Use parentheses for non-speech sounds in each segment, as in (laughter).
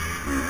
Música (laughs)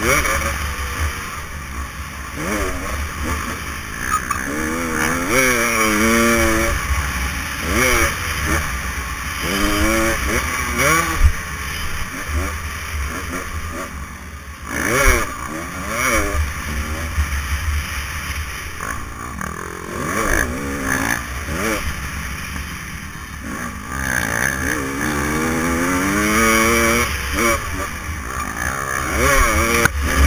Yeah, yeah, yeah. Yeah.